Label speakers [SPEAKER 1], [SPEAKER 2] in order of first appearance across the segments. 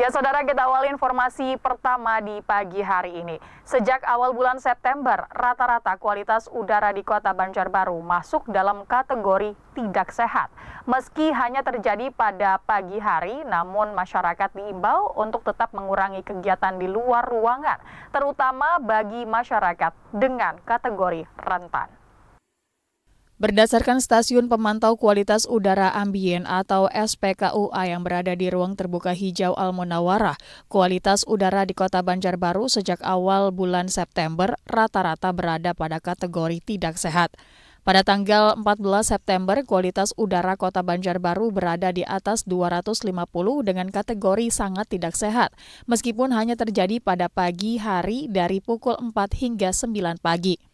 [SPEAKER 1] Ya saudara kita awal informasi pertama di pagi hari ini. Sejak awal bulan September, rata-rata kualitas udara di kota Banjarbaru masuk dalam kategori tidak sehat. Meski hanya terjadi pada pagi hari, namun masyarakat diimbau untuk tetap mengurangi kegiatan di luar ruangan, terutama bagi masyarakat dengan kategori rentan.
[SPEAKER 2] Berdasarkan stasiun pemantau kualitas udara ambien atau SPKUA yang berada di ruang terbuka hijau Al Munawarah, kualitas udara di Kota Banjarbaru sejak awal bulan September rata-rata berada pada kategori tidak sehat. Pada tanggal 14 September, kualitas udara Kota Banjarbaru berada di atas 250 dengan kategori sangat tidak sehat, meskipun hanya terjadi pada pagi hari dari pukul 4 hingga 9 pagi.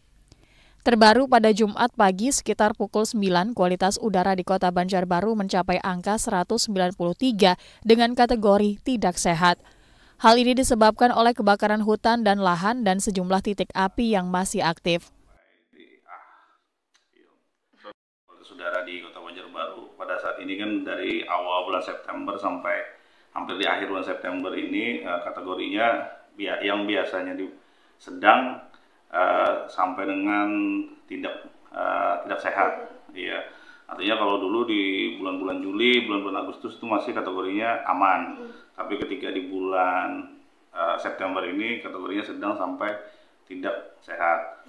[SPEAKER 2] Terbaru pada Jumat pagi sekitar pukul 9, kualitas udara di kota Banjarbaru mencapai angka 193 dengan kategori tidak sehat. Hal ini disebabkan oleh kebakaran hutan dan lahan dan sejumlah titik api yang masih aktif.
[SPEAKER 3] Udara di kota Banjarbaru pada saat ini kan dari awal bulan September sampai hampir di akhir bulan September ini eh, kategorinya yang biasanya di sedang uh, sampai dengan tidak uh, tidak sehat ya artinya kalau dulu di bulan-bulan Juli bulan-bulan Agustus itu masih kategorinya aman hmm. tapi ketika di bulan uh, September ini kategorinya sedang sampai tidak sehat.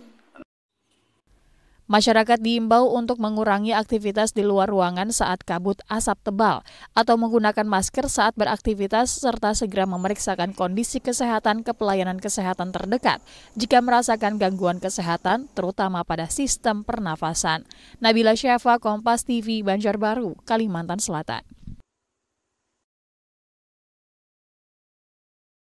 [SPEAKER 2] Masyarakat diimbau untuk mengurangi aktivitas di luar ruangan saat kabut asap tebal atau menggunakan masker saat beraktivitas serta segera memeriksakan kondisi kesehatan ke pelayanan kesehatan terdekat jika merasakan gangguan kesehatan terutama pada sistem pernafasan. Nabila Syafa, Kompas TV, Banjarbaru, Kalimantan Selatan.